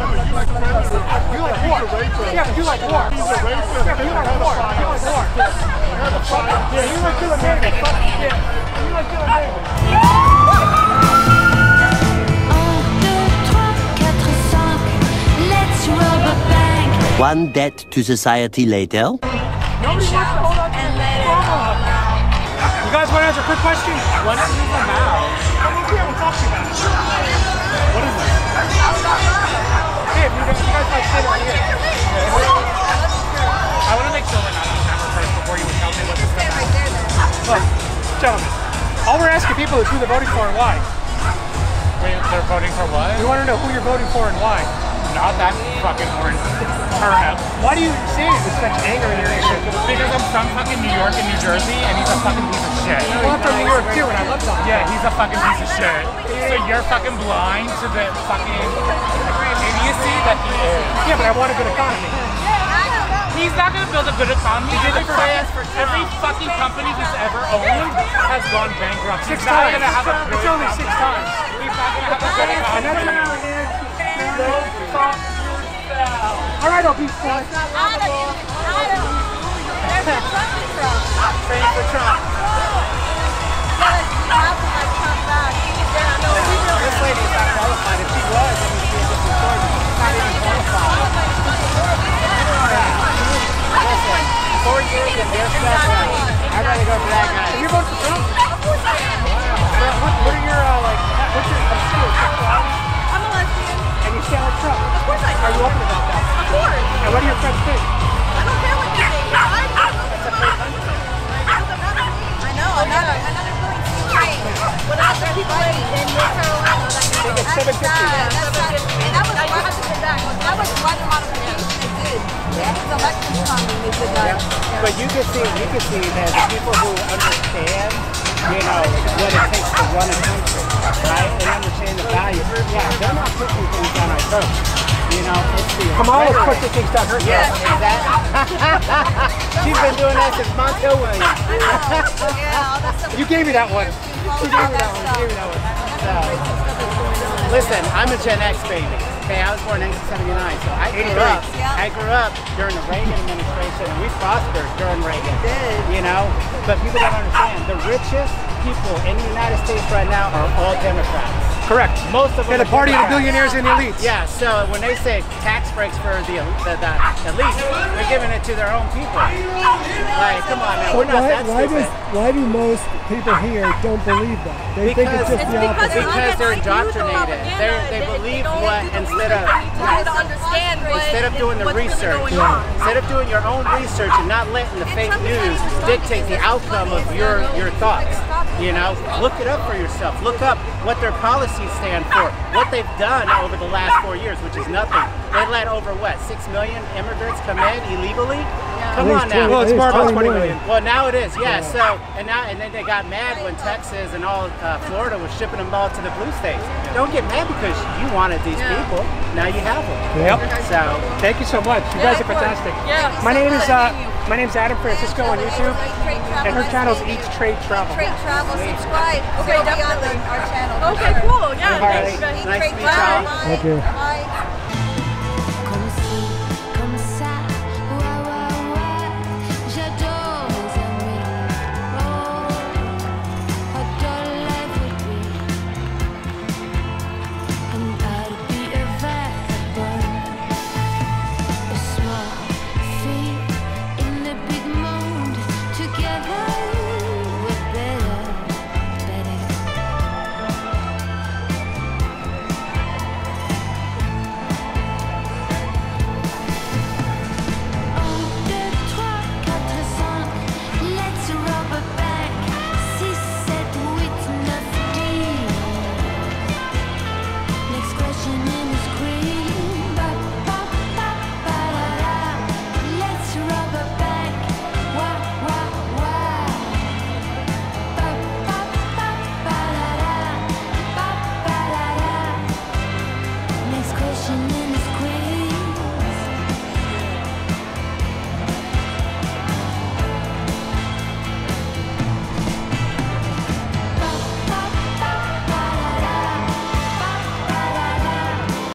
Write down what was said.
You like war. Yeah, you like war. Yeah, you like war. You like war. Yeah, you like killing neighbors. Yeah, you like killing neighbors. Let's rob a bank. One debt to society later. Nobody wants to hold on to You guys want to answer a quick question? What is this about? I'm over here. We'll talk to you about it. What is this? If you guys, you guys sit right here. I want to make sure we're not on camera first before you would tell me what this is about. Look, gentlemen, all we're asking people is who they're voting for and why. Wait, they're voting for what? We want to know who you're voting for and why. Not that fucking orange turnip. Why do you say it with such anger in your answer? Because I'm from fucking New York and New Jersey, and he's a fucking piece of shit. Well, I'm from New York too, and I love Donald Yeah, he's a fucking piece of shit. So you're fucking blind to the fucking Yeah, but I want a good economy. He's not gonna build a good economy. Every, fucking, every fucking company he's ever owned has gone bankrupt. Six he's not times. gonna have a good It's only six times. He's not gonna have a good And that's economy. how it is. All right, I'll be fine. But you can see, you can see that people who understand, you know, what it takes to run a country, right, and understand the value. Yeah, they're not pushing things down our throats. You know, it's the Kamala's rhetoric. pushing things down her throat. She's been doing that since Montel Williams. Yeah, all that stuff. You gave me that one. You gave me that one. You gave me that one. So, listen, I'm a Gen X baby. Okay, I was born in 1979, so I grew 83. up. I grew up during the Reagan administration, and we prospered during Reagan. You know, but people don't understand. The richest people in the United States right now are all Democrats. Correct. Most of them. They're the party of the billionaires and the elites. Yeah, so when they say tax breaks for the, the, the elite, they're giving it to their own people. Like, come on, man, we're not why, that why, stupid. does, why do most people here don't believe that? They think it's just It's the because, opposite. Because they're indoctrinated. They're- they They- believe don't what instead of- it. You need to understand Instead of doing the what's really research, going on. instead of doing your own research and not letting the fake news dictate the outcome of your your thoughts, you know, look it up for yourself. Look up what their policies stand for, what they've done over the last four years, which is nothing. They let over what six million immigrants come in illegally. Come on now. it's Well, it's more about 20 20 million. Well, now it is, yeah. So, and now, and then they got mad when Texas and all uh, Florida was shipping them all to the blue states. Don't get mad because you wanted these people. Now you have them. Yep. So, Thank you so much. You guys are fantastic. Yeah. My name is uh, my name's Adam Francisco on YouTube, and her channel is Eats Trade Travel. Trade Travel, subscribe. Okay, definitely. Our channel. Okay, cool. Yeah. All right. thanks, guys. Nice to Trade meet y'all. Travel. Thank you. Bye.